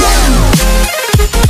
Yeah.